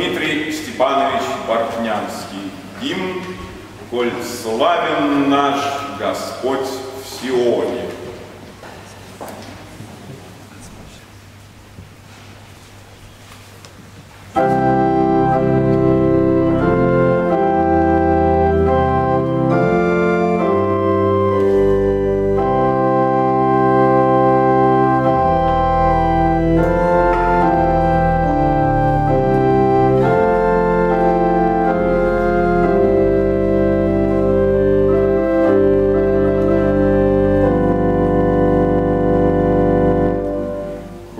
Дмитрий Степанович Бортнянский. Гимн «Коль славен наш Господь в Сионе».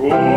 Go.